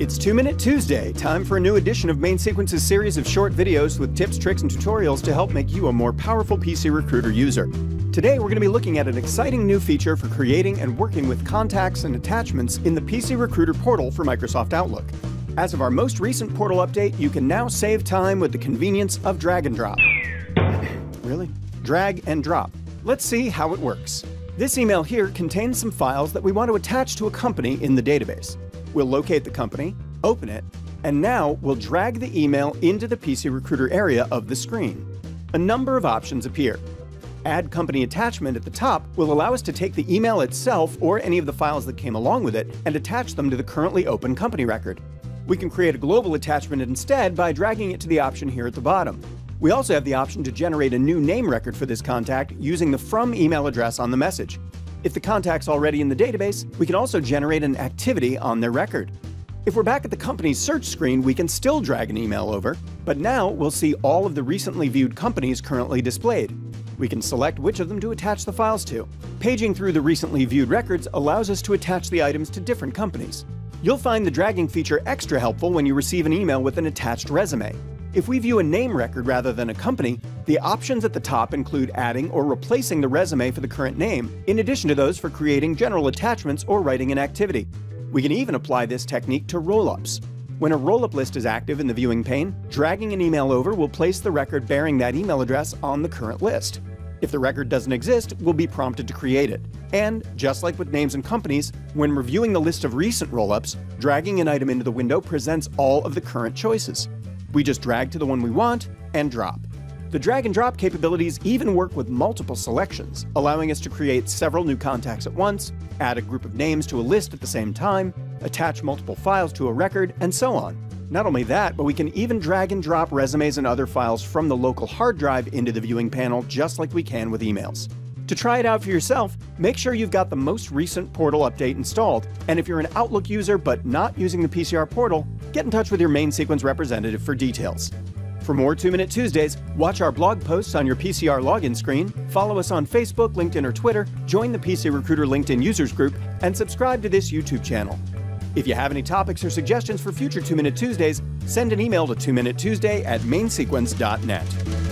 It's 2 Minute Tuesday, time for a new edition of Main Sequence's series of short videos with tips, tricks, and tutorials to help make you a more powerful PC Recruiter user. Today, we're going to be looking at an exciting new feature for creating and working with contacts and attachments in the PC Recruiter portal for Microsoft Outlook. As of our most recent portal update, you can now save time with the convenience of drag and drop. really? Drag and drop. Let's see how it works. This email here contains some files that we want to attach to a company in the database. We'll locate the company, open it, and now we'll drag the email into the PC Recruiter area of the screen. A number of options appear. Add Company Attachment at the top will allow us to take the email itself or any of the files that came along with it and attach them to the currently open company record. We can create a global attachment instead by dragging it to the option here at the bottom. We also have the option to generate a new name record for this contact using the From email address on the message. If the contact's already in the database, we can also generate an activity on their record. If we're back at the company's search screen, we can still drag an email over, but now we'll see all of the recently viewed companies currently displayed. We can select which of them to attach the files to. Paging through the recently viewed records allows us to attach the items to different companies. You'll find the dragging feature extra helpful when you receive an email with an attached resume. If we view a name record rather than a company, the options at the top include adding or replacing the resume for the current name, in addition to those for creating general attachments or writing an activity. We can even apply this technique to roll-ups. When a roll-up list is active in the viewing pane, dragging an email over will place the record bearing that email address on the current list. If the record doesn't exist, we'll be prompted to create it. And, just like with names and companies, when reviewing the list of recent roll-ups, dragging an item into the window presents all of the current choices. We just drag to the one we want and drop. The drag and drop capabilities even work with multiple selections, allowing us to create several new contacts at once, add a group of names to a list at the same time, attach multiple files to a record, and so on. Not only that, but we can even drag and drop resumes and other files from the local hard drive into the viewing panel just like we can with emails. To try it out for yourself, make sure you've got the most recent portal update installed, and if you're an Outlook user but not using the PCR portal, get in touch with your main sequence representative for details. For more 2 Minute Tuesdays, watch our blog posts on your PCR login screen, follow us on Facebook, LinkedIn, or Twitter, join the PC Recruiter LinkedIn users group, and subscribe to this YouTube channel. If you have any topics or suggestions for future 2 Minute Tuesdays, send an email to 2minutetuesday at mainsequence.net.